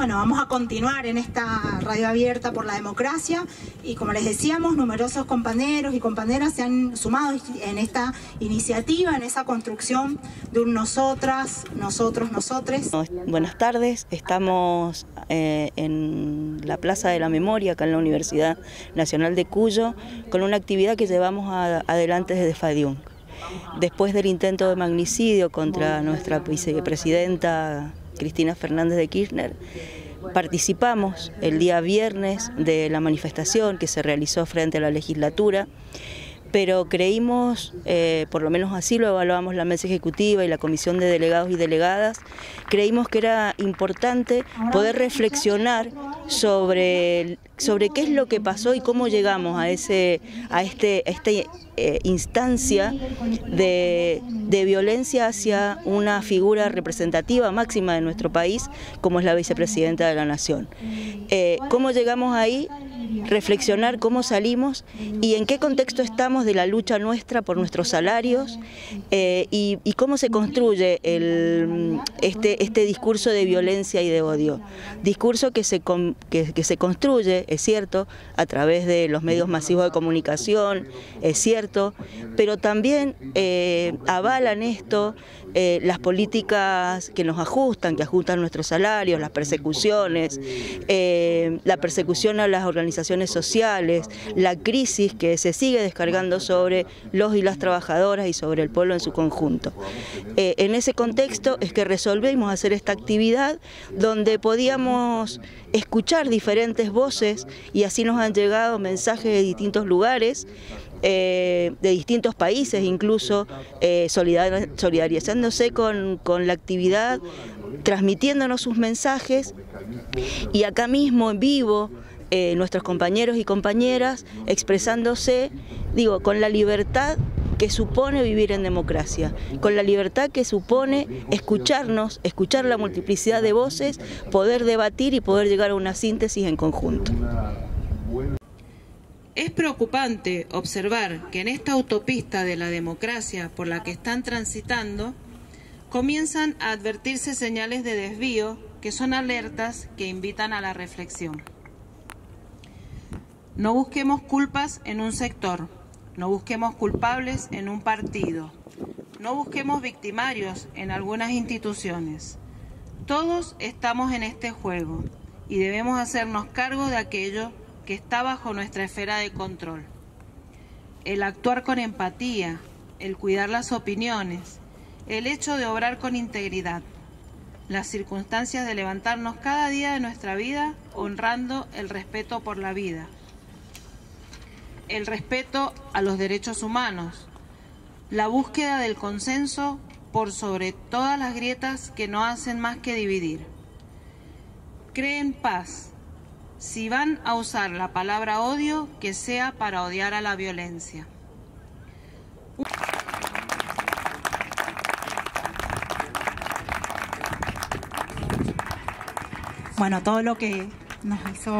bueno, vamos a continuar en esta radio abierta por la democracia y como les decíamos, numerosos compañeros y compañeras se han sumado en esta iniciativa, en esa construcción de un nosotras, nosotros, nosotres. Buenas tardes, estamos eh, en la Plaza de la Memoria, acá en la Universidad Nacional de Cuyo, con una actividad que llevamos adelante desde FADIUN. Después del intento de magnicidio contra nuestra vicepresidenta Cristina Fernández de Kirchner, participamos el día viernes de la manifestación que se realizó frente a la legislatura, pero creímos, eh, por lo menos así lo evaluamos la mesa ejecutiva y la comisión de delegados y delegadas, creímos que era importante poder reflexionar sobre, sobre qué es lo que pasó y cómo llegamos a, ese, a, este, esta eh, instancia de, violencia hacia una figura representativa máxima de nuestro país, como es la vicepresidenta de la Nación. Eh, ¿Cómo llegamos ahí? reflexionar cómo salimos y en qué contexto estamos de la lucha nuestra por nuestros salarios eh, y, cómo se construye el, este, este discurso de violencia y de odio. Discurso que se, que, se construye, es cierto, a través de los medios masivos de comunicación, es cierto, pero también eh, avalan esto eh, las políticas que nos ajustan, que ajustan nuestros salarios, las persecuciones, la persecución a las organizaciones sociales, la crisis que se sigue descargando sobre los y las trabajadoras y sobre el pueblo en su conjunto. Eh, en ese contexto es que resolvimos hacer esta actividad donde podíamos escuchar diferentes voces y así nos han llegado mensajes de distintos lugares, eh, de distintos países incluso, eh, solidarizándose con, con la actividad, transmitiéndonos sus mensajes. Y acá mismo en vivo eh, nuestros compañeros y compañeras expresándose, digo, con la libertad que supone vivir en democracia, con la libertad que supone escucharnos, escuchar la multiplicidad de voces, poder debatir y poder llegar a una síntesis en conjunto. Es preocupante observar que en esta autopista de la democracia por la que están transitando, comienzan a advertirse señales de desvío que son alertas que invitan a la reflexión. No busquemos culpas en un sector, no busquemos culpables en un partido, no busquemos victimarios en algunas instituciones. Todos estamos en este juego y debemos hacernos cargo de aquello que está bajo nuestra esfera de control. El actuar con empatía, el cuidar las opiniones, el hecho de obrar con integridad, las circunstancias de levantarnos cada día de nuestra vida honrando el respeto por la vida el respeto a los derechos humanos, la búsqueda del consenso por sobre todas las grietas que no hacen más que dividir. Creen paz. Si van a usar la palabra odio, que sea para odiar a la violencia. Bueno, todo lo que nos hizo